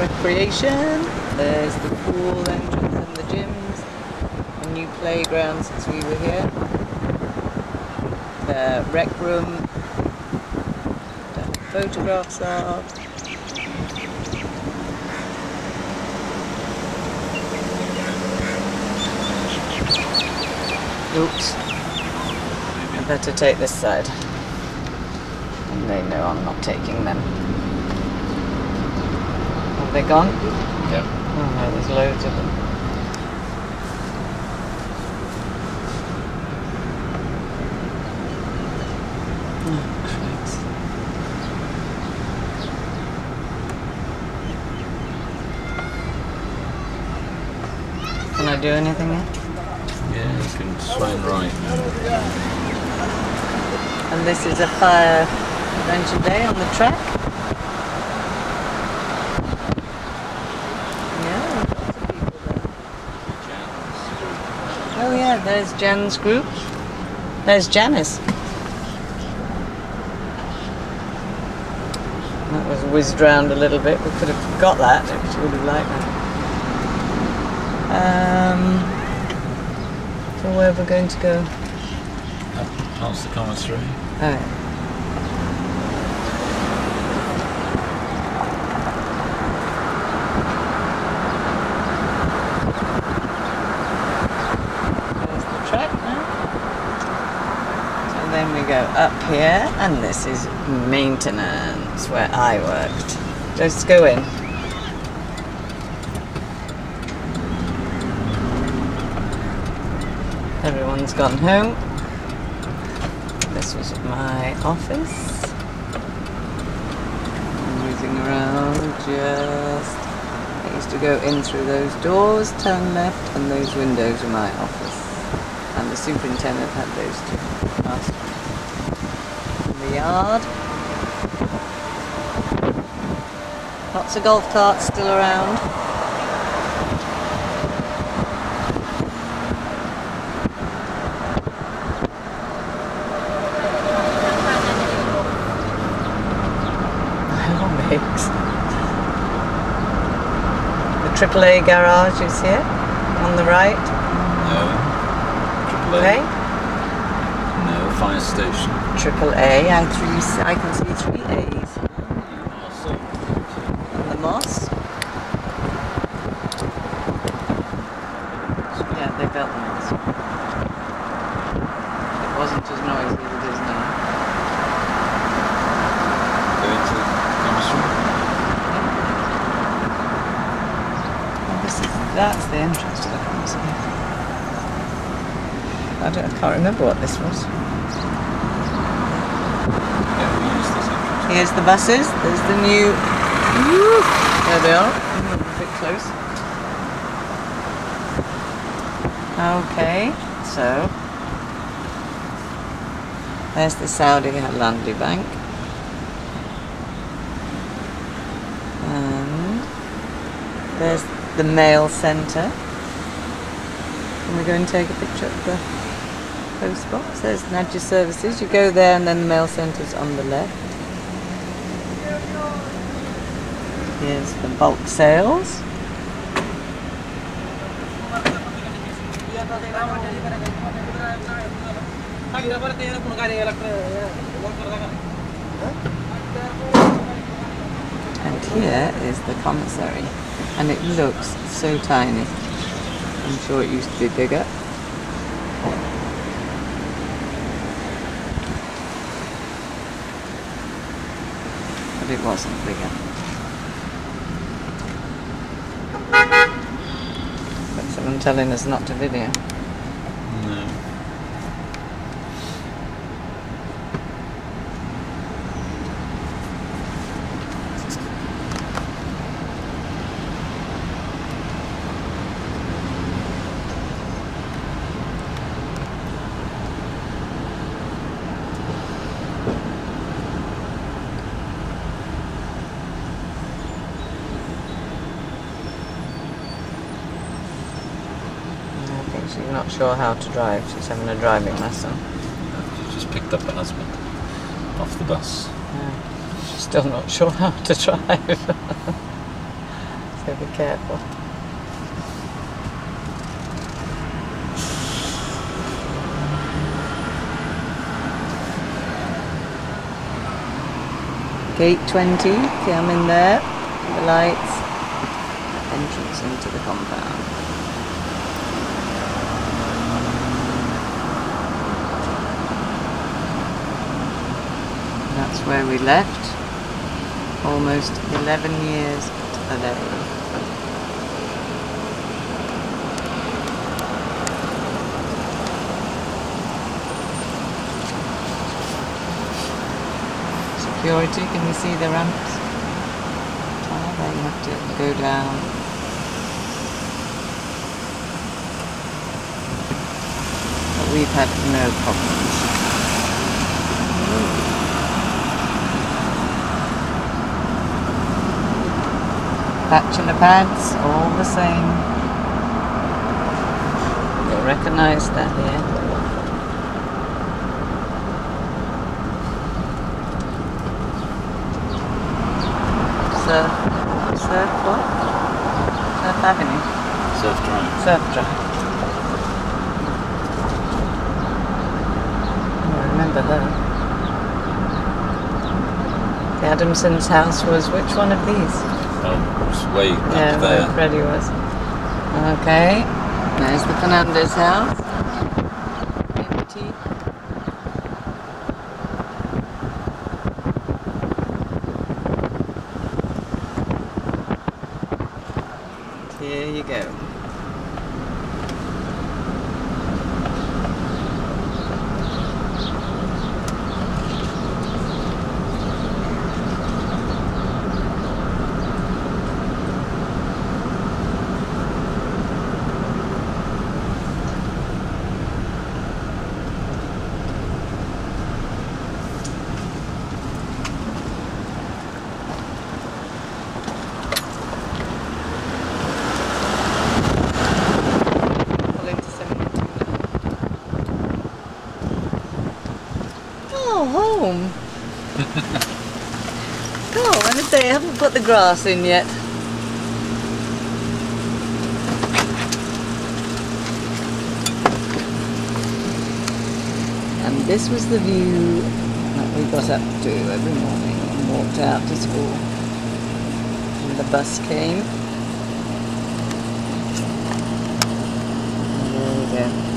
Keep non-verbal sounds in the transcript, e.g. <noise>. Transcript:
recreation. There's the pool entrance and the gyms. A new playground since we were here. The rec room. Photographs are. Oops. I better take this side. And they know I'm not taking them. Have they gone? Yeah. Oh no, there's loads of them. Oh. Can I do anything yet? Yeah, you can swing right. And this is a fire prevention day on the track. Yeah, lots of people there. Oh yeah, there's Jen's group. There's Janice. That was whizzed round a little bit. We could have got that if she would have liked that. Um, so where we're going to go? Up past the commissary. Oh, yeah. There's the track now. And then we go up here, and this is maintenance where I worked. Just go in. Everyone's gone home. This was my office. Moving around just. I used to go in through those doors, turn left, and those windows were my office. And the superintendent had those two. The yard. Lots of golf carts still around. Oh, makes. The AAA garage is here on the right. No. Triple A. Okay. No. Fire station. Triple A. I three. I can see three A's. And the moss. Yeah, they built the moss. It wasn't as noisy as it is now. Go into the commissary. Well, this is that's the entrance to the commissary. I don't. I can't remember what this was. Yeah, we use this entrance. Here's the buses. There's the new. Woo! There they are. I'm a bit close. Okay, so there's the Saudi Hollandi Bank. And there's the mail centre. Can we go and take a picture of the post box? There's Nadja Services. You go there and then the mail centre's on the left. Here's the bulk sales. And here is the commissary. And it looks so tiny. I'm sure it used to be bigger. But it wasn't bigger. But someone telling us not to video. No. I think she's not sure how to drive. She's having a driving lesson. She just picked up her husband off the bus. Yeah. She's still not sure how to drive. <laughs> So be careful. Gate 20, come in there, the lights, entrance into the compound. That's where we left, almost 11 years today. Security, can you see the ramps? Ah, oh, there you have to go down. But we've had no problems. Bachelor pads, all the same. You'll recognise that here. Surf, surf what? Surf Avenue. Surf Drive. Surf Drive. I remember her. The Adamson's house was which one of these? It's way up there. Freddie was. Okay. There's the Fernandez house. Here you go. Oh, home. <laughs> oh, when I say I haven't put the grass in yet. And this was the view that we got up to every morning and walked out to school. And the bus came. And there we go.